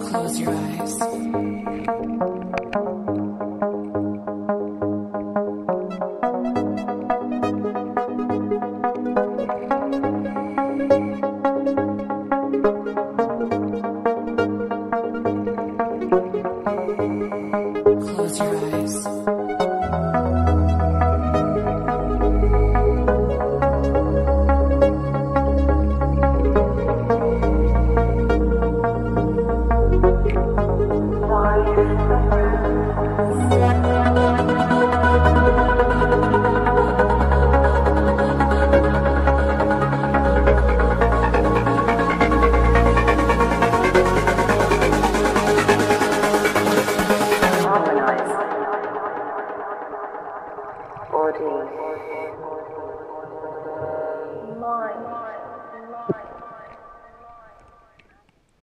Close your eyes. Body,